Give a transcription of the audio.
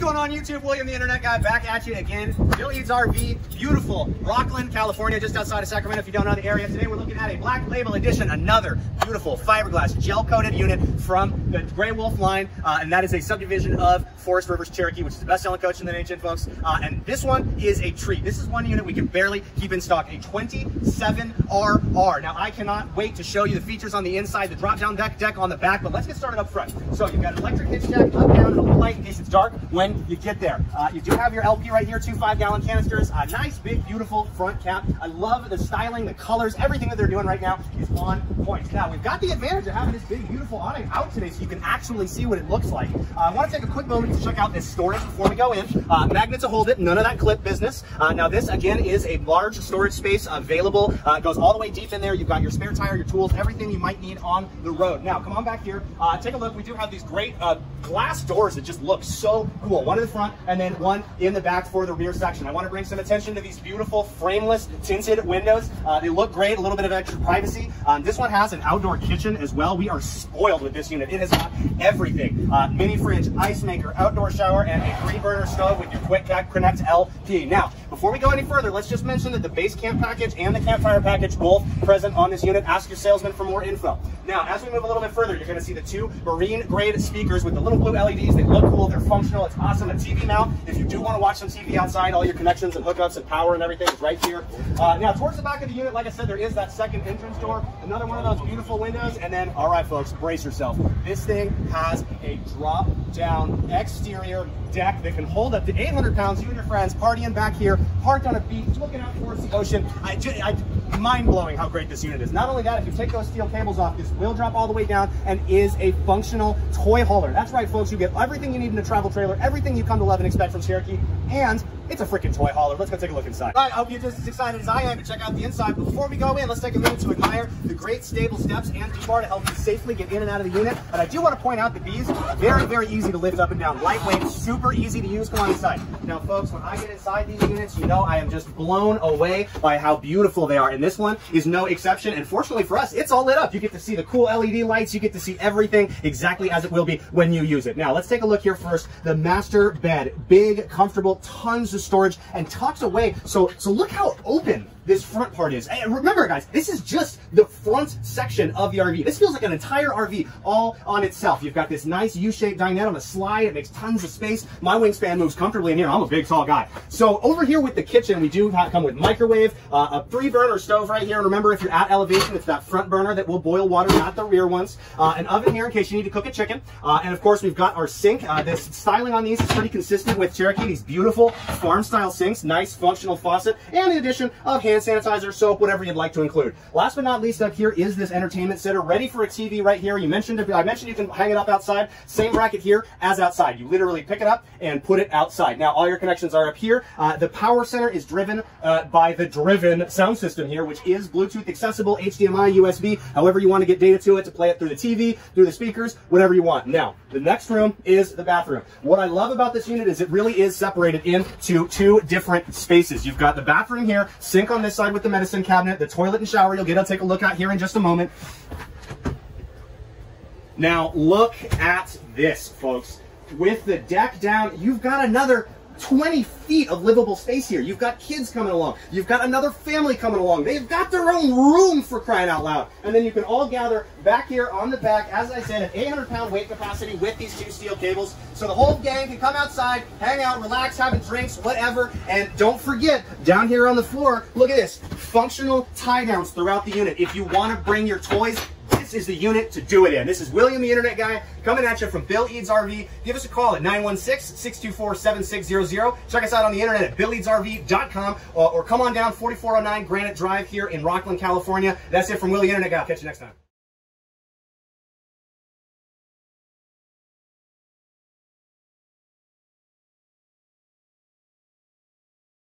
going on YouTube? William the Internet Guy back at you again. Bill Eads RV, beautiful. Rocklin, California, just outside of Sacramento if you don't know the area. Today we're looking at a Black Label Edition, another beautiful fiberglass gel-coated unit from the Grey Wolf line, uh, and that is a subdivision of Forest Rivers Cherokee, which is the best-selling coach in the nation, folks. Uh, and this one is a treat. This is one unit we can barely keep in stock, a 27RR. Now, I cannot wait to show you the features on the inside, the drop-down deck deck on the back, but let's get started up front. So you've got an electric hitch jack, up, down, and a light in case it's dark when you get there. Uh, you do have your LP right here, two five-gallon canisters, a nice, big, beautiful front cap. I love the styling, the colors, everything that they're doing right now is on point. Now, we've got the advantage of having this big, beautiful awning out today so you can actually see what it looks like. Uh, I want to take a quick moment to check out this storage before we go in. Uh, magnets to hold it, none of that clip business. Uh, now, this, again, is a large storage space available. Uh, it goes all the way deep in there. You've got your spare tire, your tools, everything you might need on the road. Now, come on back here. Uh, take a look. We do have these great glass doors that just look so cool. One in the front and then one in the back for the rear section. I want to bring some attention to these beautiful frameless tinted windows. Uh, they look great, a little bit of extra privacy. Um, this one has an outdoor kitchen as well. We are spoiled with this unit. It has got everything. Uh, mini fridge, ice maker, outdoor shower, and a three burner stove with your Quick Connect LP. Now, before we go any further, let's just mention that the base camp package and the campfire package both present on this unit. Ask your salesman for more info. Now, as we move a little bit further, you're going to see the two marine grade speakers with the little blue LEDs. They look cool. They're functional. It's awesome. A TV mount. If you do want to watch some TV outside, all your connections and hookups and power and everything is right here. Uh, now, towards the back of the unit, like I said, there is that second entrance door. Another one of those beautiful windows. And then, all right, folks, brace yourself. This thing has a drop down exterior deck that can hold up to 800 pounds. You and your friends partying back here, parked on a beach, looking out towards the ocean. I, I mind blowing how great this unit is. Not only that, if you take those steel cables off, this will drop all the way down and is a functional toy hauler. That's right, folks. You get everything you need in a travel trailer, everything you come to love and expect from Cherokee, and it's a freaking toy hauler. Let's go take a look inside. All right, I hope you're just as excited as I am to check out the inside. Before we go in, let's take a minute to admire the great stable steps and D-bar to help you safely get in and out of the unit. But I do want to point out that these are very, very easy to lift up and down. Lightweight, super easy to use. Come on inside. Now, folks, when I get inside these units, you know I am just blown away by how beautiful they are. And this one is no exception. And fortunately for us, it's all lit up. You get to see the cool LED lights. You get to see everything exactly as it will be when you use it. Now, let's take a look here first. The master bed. Big, comfortable, tons of storage, and tucked away. So, so look how open this front part is. And remember, guys, this is just the front section of the RV. This feels like an entire RV all on itself. You've got this nice U-shaped dinette on a slide. It makes tons of space. My wingspan moves comfortably in here. I'm a big, tall guy. So over here with the kitchen, we do have, come with microwave, uh, a three-burner stove right here. And remember, if you're at elevation, it's that front burner that will boil water, not the rear ones. Uh, an oven here in case you need to cook a chicken. Uh, and of course, we've got our sink. Uh, this styling on these is pretty consistent with Cherokee. These beautiful farm-style sinks, nice functional faucet, and the addition of hand sanitizer, soap, whatever you'd like to include. Last but not least up here is this entertainment center ready for a TV right here. You mentioned, I mentioned you can hang it up outside. Same bracket here as outside. You literally pick it up and put it outside. Now all your connections are up here. Uh, the power center is driven uh, by the Driven sound system here, which is Bluetooth accessible, HDMI, USB, however you want to get data to it to play it through the TV, through the speakers, whatever you want. Now, the next room is the bathroom. What I love about this unit is it really is separated into two different spaces. You've got the bathroom here, sink on this side with the medicine cabinet, the toilet and shower you'll get to take a look at here in just a moment. Now look at this, folks. With the deck down, you've got another 20 feet of livable space here. You've got kids coming along. You've got another family coming along. They've got their own room for crying out loud. And then you can all gather back here on the back, as I said, an 800 pound weight capacity with these two steel cables. So the whole gang can come outside, hang out, relax, having drinks, whatever. And don't forget, down here on the floor, look at this, functional tie downs throughout the unit. If you want to bring your toys, this is the unit to do it in. This is William the Internet Guy coming at you from Bill Eads RV. Give us a call at 916-624-7600. Check us out on the internet at BillEadsRV.com or, uh, or come on down 4409 Granite Drive here in Rocklin, California. That's it from Willie Internet Guy. Catch you next time.